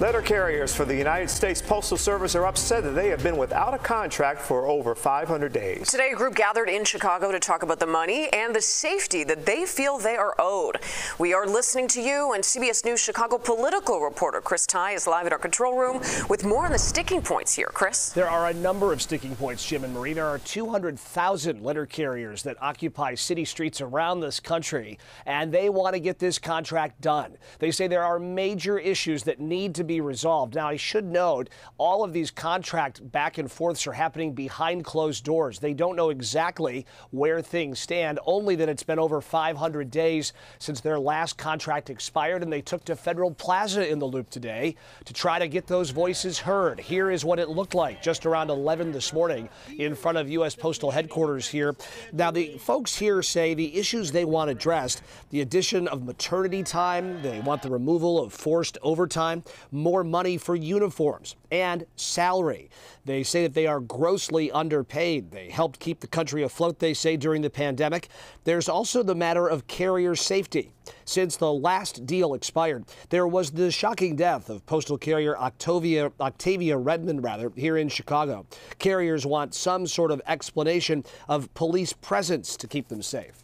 Letter carriers for the United States Postal Service are upset that they have been without a contract for over 500 days. Today, a group gathered in Chicago to talk about the money and the safety that they feel they are owed. We are listening to you, and CBS News Chicago political reporter Chris Tye is live at our control room with more on the sticking points here. Chris? There are a number of sticking points, Jim and Marie. There are 200,000 letter carriers that occupy city streets around this country, and they want to get this contract done. They say there are major issues that need to be resolved. Now, I should note all of these contract back and forths are happening behind closed doors. They don't know exactly where things stand, only that it's been over 500 days since their last contract expired, and they took to Federal Plaza in the loop today to try to get those voices heard. Here is what it looked like just around 11 this morning in front of U.S. Postal Headquarters here. Now, the folks here say the issues they want addressed the addition of maternity time, they want the removal of forced overtime, more money for uniforms and salary. They say that they are grossly underpaid. They helped keep the country afloat, they say, during the pandemic. There's also the matter of carrier safety. Since the last deal expired, there was the shocking death of postal carrier Octavia, Octavia Redmond, rather, here in Chicago. Carriers want some sort of explanation of police presence to keep them safe.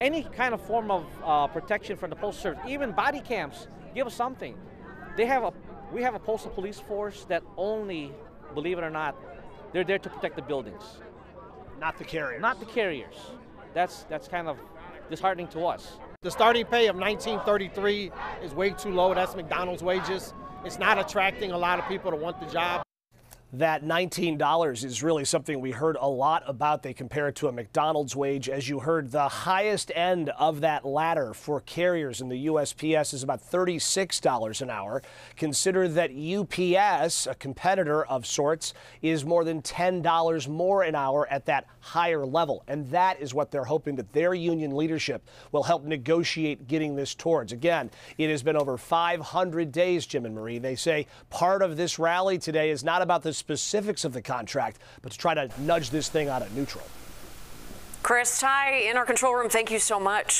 Any kind of form of uh, protection from the Postal Service, even body cams, give us something. They have a, we have a postal police force that only, believe it or not, they're there to protect the buildings. Not the carriers. Not the carriers. That's, that's kind of disheartening to us. The starting pay of 1933 is way too low. That's McDonald's wages. It's not attracting a lot of people to want the job that $19 is really something we heard a lot about. They compare it to a McDonald's wage. As you heard, the highest end of that ladder for carriers in the USPS is about $36 an hour. Consider that UPS, a competitor of sorts, is more than $10 more an hour at that higher level. And that is what they're hoping that their union leadership will help negotiate getting this towards. Again, it has been over 500 days, Jim and Marie. They say part of this rally today is not about the specifics of the contract, but to try to nudge this thing out of neutral. Chris Tye in our control room, thank you so much.